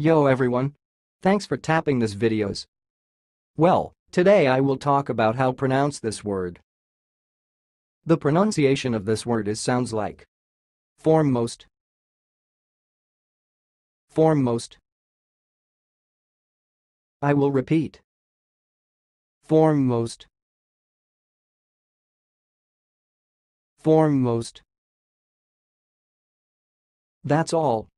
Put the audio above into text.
Yo everyone! Thanks for tapping this videos. Well, today I will talk about how pronounce this word. The pronunciation of this word is sounds like foremost, foremost. I will repeat. Foremost. Foremost. That's all,